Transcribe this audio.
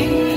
you.